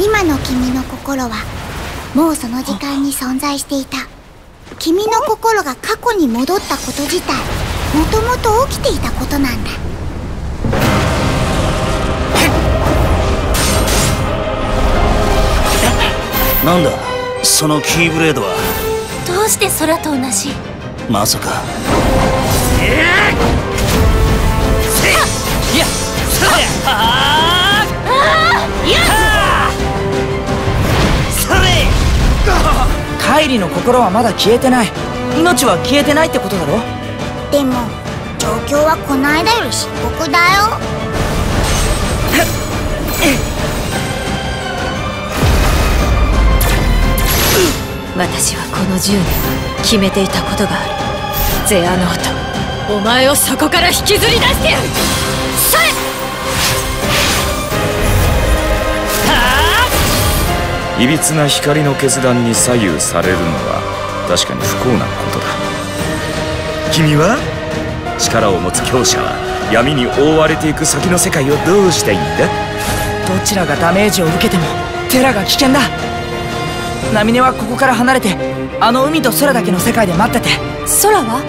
今の君の心はもうその時間に存在していた。君の心が過去に戻ったこと自体もともと起きていたことなんだ。なんだ？そのキーブレードは？どうして空と同じ？まさか。いやカイリの心はまだ消えてない。命は消えてないってことだろ？でも状況はこの間より深刻だよ。私はこの10年決めていたことがある。ゼアノートお前をそこから引きずり出してやる。それいびつな光の決断に左右されるのは確かに不幸なことだ。君は力を持つ強者は闇に覆われていく先の世界をどうしたいんだ？どちらがダメージを受けてもテラが危険だ。ナミネはここから離れてあの海と空だけの世界で待ってて。空は？